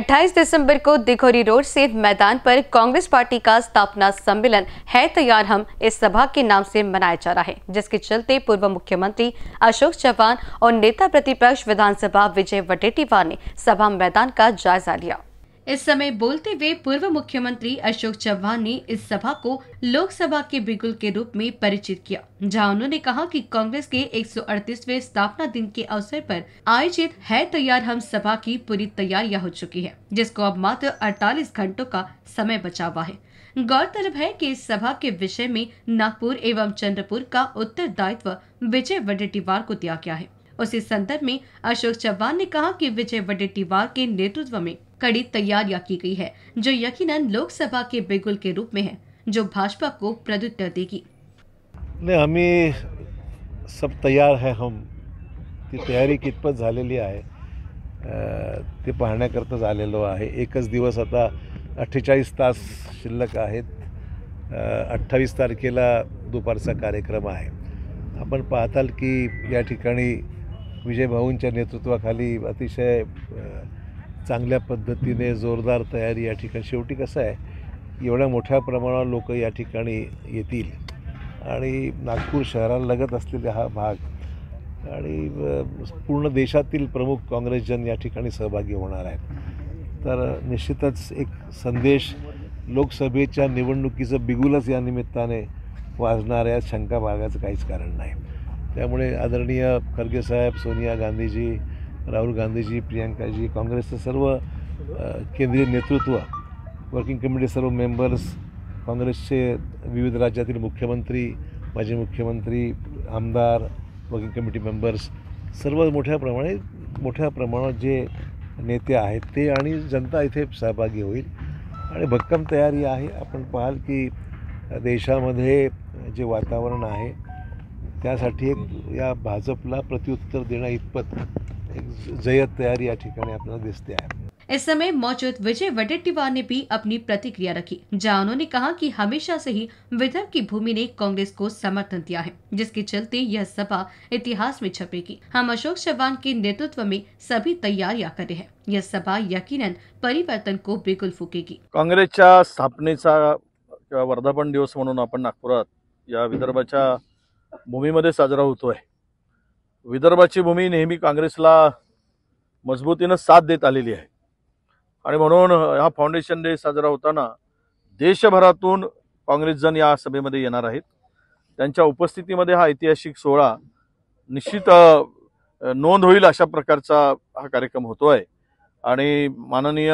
28 दिसंबर को दिघोरी रोड से मैदान पर कांग्रेस पार्टी का स्थापना सम्मेलन है तैयार, हम इस सभा के नाम से मनाया जा रहा है, जिसके चलते पूर्व मुख्यमंत्री अशोक चौहान और नेता प्रतिपक्ष विधानसभा विजय वटेटीवार ने सभा मैदान का जायजा लिया। इस समय बोलते हुए पूर्व मुख्यमंत्री अशोक चौहान ने इस सभा को लोकसभा के बिगुल के रूप में परिचित किया, जहाँ उन्होंने कहा कि कांग्रेस के 138वें स्थापना दिन के अवसर पर आयोजित है तैयार हम सभा की पूरी तैयारियाँ हो चुकी है, जिसको अब मात्र 48 घंटों का समय बचा हुआ है। गौरतलब है कि इस सभा के विषय में नागपुर एवं चंद्रपुर का उत्तरदायित्व विजय वडेटीवार को दिया गया है। उसी संदर्भ में अशोक चौहान ने कहा कि विजय वडेटीवार के नेतृत्व में कड़ी तैयारियां की गई है जो यकीनन लोकसभा के बिगुल के रूप में है जो भाजपा को प्रत्युत्तर देगी। नाही आम्ही सब तयार आहे हम। ती तयारी कितपत झालेली आहे? ते पाहण्याकरताच आलेलो आहे. एकच दिवस आता अठ्ठेचाळीस तास शिल्लक आहेत. अठ्ठावीस तारखेला दुपारचा कार्यक्रम आहे. आपण पाहताल की या ठिकाणी विजयभाऊंच्या नेतृत्वाखाली अतिशय चांगल्या पद्धतीने जोरदार तयारी या ठिकाणी. शेवटी कसं आहे एवढ्या मोठ्या प्रमाणावर लोक या ठिकाणी येतील आणि नागपूर शहराला लगत असलेला हा भाग आणि पूर्ण देशातील प्रमुख काँग्रेसजन या ठिकाणी सहभागी होणार आहेत. तर निश्चितच एक संदेश लोकसभेच्या निवडणुकीचं बिगुलच या निमित्ताने वाजणाऱ्या शंका भागाचं काहीच कारण नाही. त्यामुळे आदरणीय खरगे साहेब सोनिया गांधीजी राहुल गांधीजी प्रियांकाजी काँग्रेसचं सर्व केंद्रीय नेतृत्व वर्किंग कमिटी सर्व मेंबर्स काँग्रेसचे विविध राज्यातील मुख्यमंत्री माजी मुख्यमंत्री आमदार वर्किंग कमिटी मेंबर्स सर्व मोठ्या प्रमाणे मोठ्या प्रमाणात जे नेते आहेत ते आणि जनता इथे सहभागी होईल. आणि भक्कम तयारी आहे. आपण पाहाल की देशामध्ये जे वातावरण आहे त्यासाठी एक या भाजपला प्रत्युत्तर देण्या इतपत. एक जयत तयारी या ठिकाणी आपल्याला दिसते आहे. इस समय मौजूद विजय वडेट्टीवार ने भी अपनी प्रतिक्रिया रखी जहाँ उन्होंने कहा कि हमेशा से ही विदर्भ की भूमि ने कांग्रेस को समर्थन दिया है जिसके चलते यह सभा इतिहास में छपेगी। हम अशोक चौहान के नेतृत्व में सभी तैयारियाँ कर रहे हैं। यह सभा यकीनन परिवर्तन को बिल्कुल फूकेगी। काँग्रेसच्या स्थापनेचा किंवा वर्धापन दिवस म्हणून आपण नागपुरात या विदर्भाच्या भूमीमध्ये साजरा होतोय. विदर्भाची भूमी नेहमी काँग्रेसला मजबूतीनं साथ देत आलेली आहे. आणि म्हणून हा फाउंडेशन डे साजरा होताना देशभरातून काँग्रेसजन या सभेमध्ये येणार आहेत. त्यांच्या उपस्थितीमध्ये हा ऐतिहासिक सोहळा निश्चित नोंद होईल अशा प्रकारचा हा कार्यक्रम होतो आहे आणि माननीय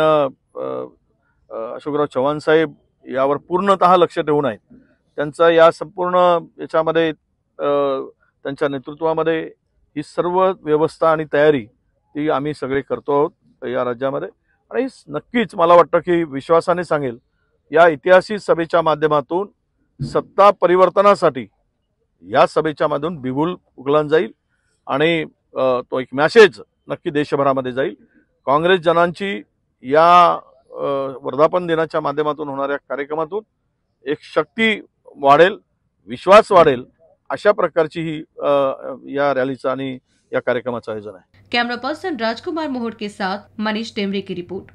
अशोकराव चव्हाण साहेब यावर पूर्णतः लक्ष ठेवून आहेत त्यांचा या संपूर्ण याच्यामध्ये त्यांच्या नेतृत्वामध्ये ही सर्व व्यवस्था आणि तयारी ती आम्ही सगळे करतो आहोत या राज्यामध्ये. आणि नक्कीच मला वाटतं की विश्वासाने सांगेल या ऐतिहासिक सभेच्या माध्यमातून सत्ता परिवर्तनासाठी या सभेच्या माध्यमातून बिगुल उगलन जाईल आणि तो एक मॅसेज नक्की देशभरामध्ये जाईल. काँग्रेस जनांची या वर्धापन दिनाच्या माध्यमातून होणाऱ्या कार्यक्रमातून एक शक्ती वाढेल विश्वास वाढेल अशा प्रकारची ही या रॅलीचं आणि या कार्यक्रमाचं आयोजन आहे. कॅमेरा पर्सन राजकुमार मोहोट के साथ मनीष टेमरे की रिपोर्ट.